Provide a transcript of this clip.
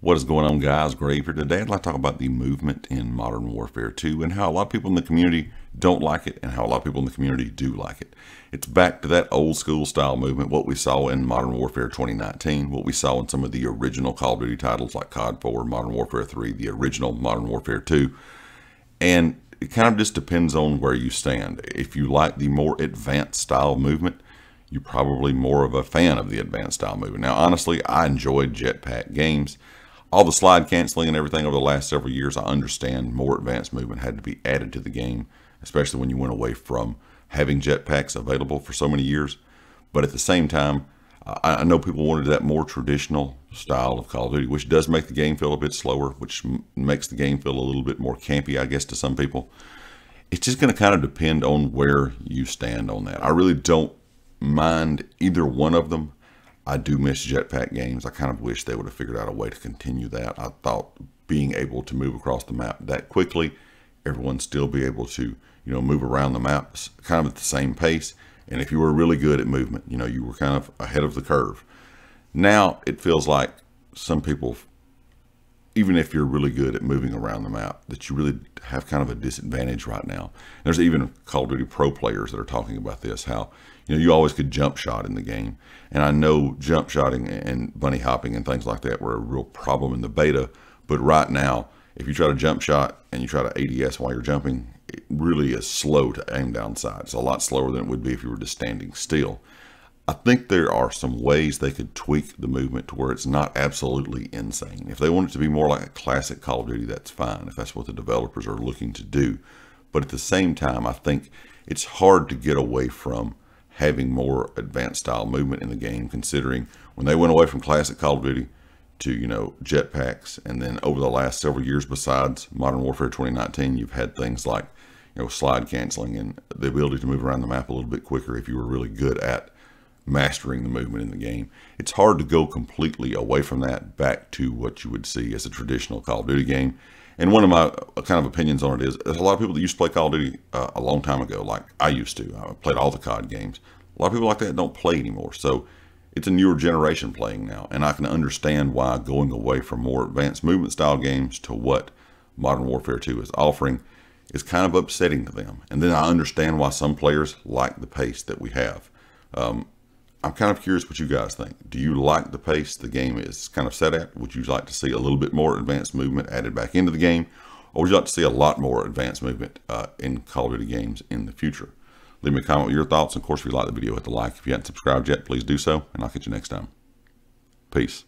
What is going on, guys? Grave here today. I'd like to talk about the movement in Modern Warfare 2 and how a lot of people in the community don't like it and how a lot of people in the community do like it. It's back to that old school style movement, what we saw in Modern Warfare 2019, what we saw in some of the original Call of Duty titles like COD 4, Modern Warfare 3, the original Modern Warfare 2. And it kind of just depends on where you stand. If you like the more advanced style movement, you're probably more of a fan of the advanced style movement. Now, honestly, I enjoyed jetpack games all the slide canceling and everything over the last several years, I understand more advanced movement had to be added to the game, especially when you went away from having jetpacks available for so many years. But at the same time, I know people wanted that more traditional style of Call of Duty, which does make the game feel a bit slower, which makes the game feel a little bit more campy, I guess, to some people. It's just going to kind of depend on where you stand on that. I really don't mind either one of them. I do miss jetpack games. I kind of wish they would have figured out a way to continue that. I thought being able to move across the map that quickly, everyone still be able to, you know, move around the map kind of at the same pace. And if you were really good at movement, you know, you were kind of ahead of the curve. Now it feels like some people, even if you're really good at moving around the map, that you really have kind of a disadvantage right now. There's even Call of Duty pro players that are talking about this, how you know, you always could jump shot in the game. And I know jump shotting and bunny hopping and things like that were a real problem in the beta. But right now, if you try to jump shot and you try to ADS while you're jumping, it really is slow to aim down sight. It's a lot slower than it would be if you were just standing still. I think there are some ways they could tweak the movement to where it's not absolutely insane. If they want it to be more like a classic Call of Duty, that's fine, if that's what the developers are looking to do. But at the same time, I think it's hard to get away from having more advanced style movement in the game, considering when they went away from classic Call of Duty to, you know, jetpacks, and then over the last several years besides Modern Warfare 2019, you've had things like, you know, slide canceling and the ability to move around the map a little bit quicker if you were really good at mastering the movement in the game. It's hard to go completely away from that back to what you would see as a traditional Call of Duty game. And one of my uh, kind of opinions on it is there's a lot of people that used to play Call of Duty uh, a long time ago, like I used to. I played all the COD games. A lot of people like that don't play anymore. So it's a newer generation playing now. And I can understand why going away from more advanced movement style games to what Modern Warfare 2 is offering is kind of upsetting to them. And then I understand why some players like the pace that we have. Um, I'm kind of curious what you guys think. Do you like the pace the game is kind of set at? Would you like to see a little bit more advanced movement added back into the game? Or would you like to see a lot more advanced movement uh, in Call of Duty games in the future? Leave me a comment with your thoughts. And of course, if you like the video, hit the like. If you haven't subscribed yet, please do so. And I'll catch you next time. Peace.